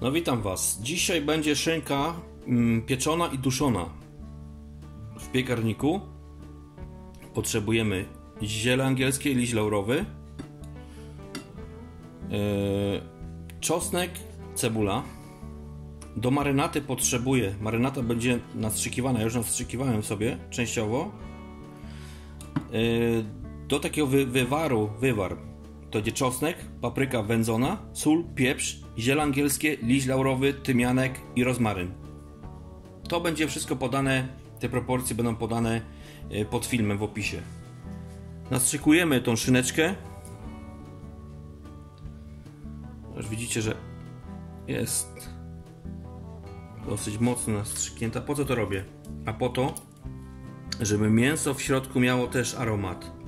No witam Was. Dzisiaj będzie szynka mm, pieczona i duszona. W piekarniku potrzebujemy ziele angielskie, liść laurowy, yy, czosnek, cebula. Do marynaty potrzebuję, marynata będzie nastrzykiwana, ja już nastrzykiwałem sobie częściowo. Yy, do takiego wy, wywaru, wywar, to będzie czosnek, papryka wędzona, sól, pieprz, ziele angielskie, liść laurowy, tymianek i rozmaryn. To będzie wszystko podane, te proporcje będą podane e, pod filmem w opisie. Nastrzykujemy tą szyneczkę. Już widzicie, że jest dosyć mocno nastrzyknięta. Po co to robię? A po to, żeby mięso w środku miało też aromat.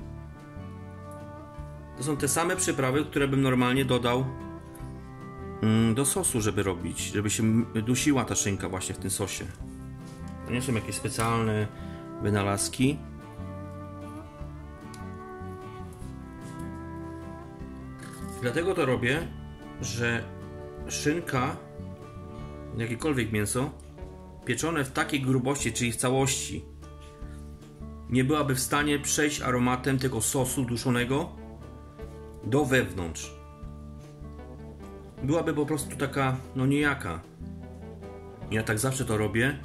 To są te same przyprawy, które bym normalnie dodał mm, do sosu, żeby robić, żeby się dusiła ta szynka właśnie w tym sosie. To nie są jakieś specjalne wynalazki. Dlatego to robię, że szynka, jakiekolwiek mięso, pieczone w takiej grubości, czyli w całości, nie byłaby w stanie przejść aromatem tego sosu duszonego do wewnątrz. Byłaby po prostu taka, no niejaka. Ja tak zawsze to robię.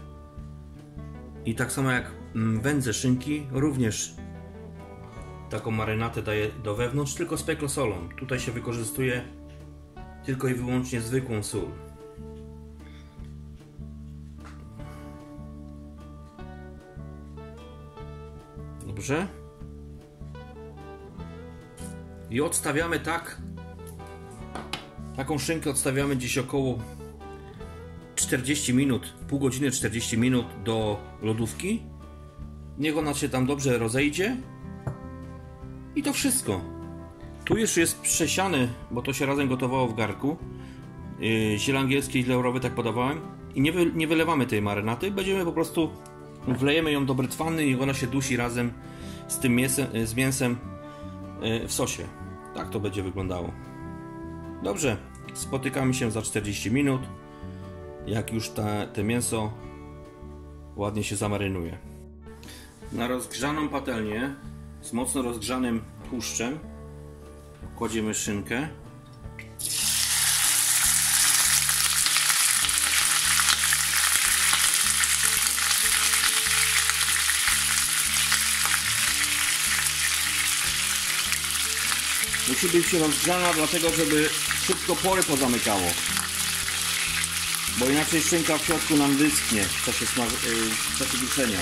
I tak samo jak mm, wędzę szynki, również taką marynatę daję do wewnątrz, tylko z peklosolą. Tutaj się wykorzystuje tylko i wyłącznie zwykłą sól. Dobrze. I odstawiamy tak. Taką szynkę odstawiamy gdzieś około 40 minut, pół godziny 40 minut do lodówki. Niech ona się tam dobrze rozejdzie. I to wszystko. Tu już jest przesiany, bo to się razem gotowało w garku. Yy, ziele angielskie i tak podawałem. I nie, wy, nie wylewamy tej marynaty. Będziemy po prostu wlejemy ją do brytwanny i ona się dusi razem z tym mięsem, z mięsem yy, w sosie. Tak to będzie wyglądało. Dobrze, spotykamy się za 40 minut. Jak już te, te mięso ładnie się zamarynuje. Na rozgrzaną patelnię z mocno rozgrzanym tłuszczem kładziemy szynkę. Musi być rozgrzana dlatego, żeby szybko pory pozamykało. Bo inaczej szynka w środku nam wyschnie w czasie, w czasie duszenia.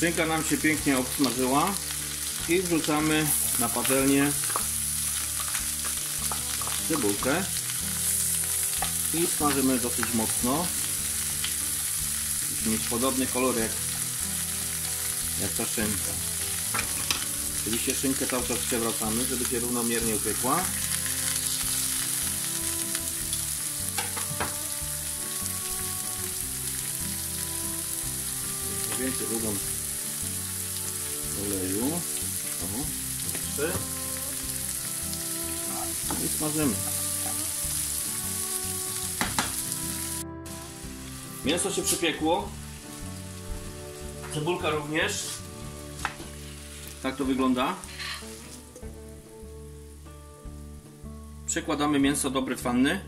Szynka nam się pięknie obsmażyła i wrzucamy na patelnię cebulkę i smażymy dosyć mocno. Mieć podobny kolor jak, jak ta szynka. Oczywiście szynkę cały czas przewracamy żeby się równomiernie upiekła. Więcej dodam oleju. O, jeszcze. I smażymy Mięso się przypiekło. Cebulka również. Tak to wygląda. Przekładamy mięso do brytwanny.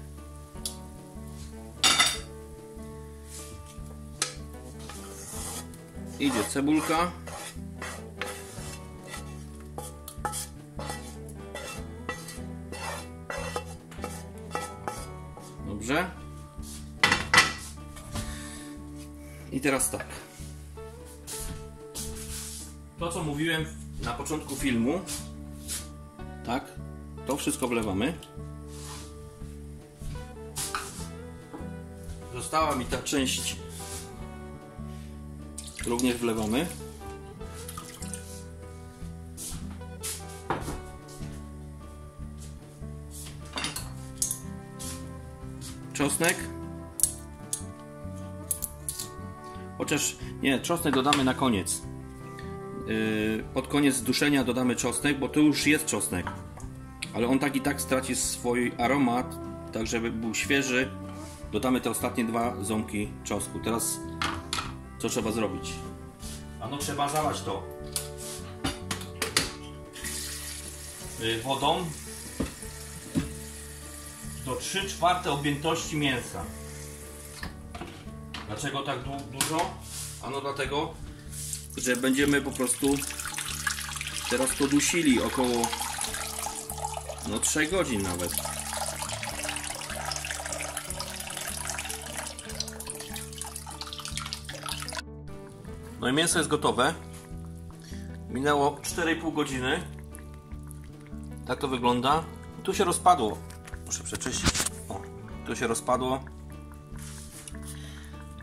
Idzie cebulka. I teraz tak. To co mówiłem na początku filmu, tak, to wszystko wlewamy. Została mi ta część, również wlewamy. Czosnek. Chociaż nie, czosnek dodamy na koniec. Yy, pod koniec duszenia dodamy czosnek, bo to już jest czosnek. Ale on tak i tak straci swój aromat, tak żeby był świeży. Dodamy te ostatnie dwa ząbki czosnku. Teraz co trzeba zrobić? Ano trzeba zalać to yy, wodą do 3 czwarte objętości mięsa. Dlaczego tak du dużo? Ano dlatego, że będziemy po prostu teraz to dusili około no 3 godzin nawet. No i mięso jest gotowe. Minęło 4,5 godziny. Tak to wygląda. Tu się rozpadło. Muszę przeczyścić. O, tu się rozpadło.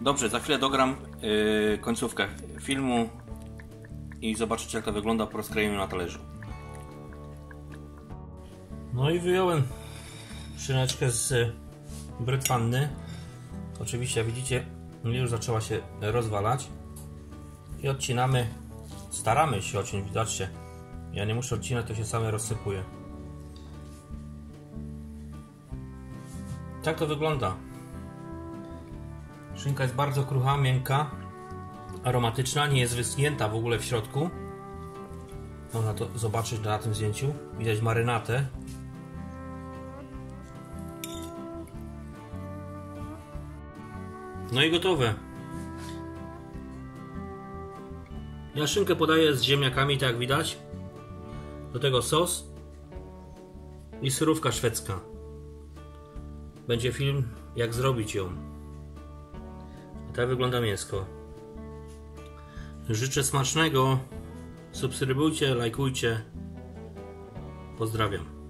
Dobrze, za chwilę dogram yy, końcówkę filmu i zobaczycie jak to wygląda po rozkrojeniu na talerzu. No i wyjąłem szyneczkę z brytwanny. Oczywiście widzicie, już zaczęła się rozwalać. I odcinamy, staramy się odciąć, widocznie. Ja nie muszę odcinać, to się same rozsypuje. Tak to wygląda. Szynka jest bardzo krucha, miękka, aromatyczna, nie jest wyschnięta w ogóle w środku. Można to zobaczyć na tym zdjęciu. Widać marynatę. No i gotowe. Ja szynkę podaję z ziemniakami, tak jak widać. Do tego sos i surówka szwedzka. Będzie film, jak zrobić ją. Tak wygląda mięsko. Życzę smacznego. Subskrybujcie, lajkujcie. Pozdrawiam.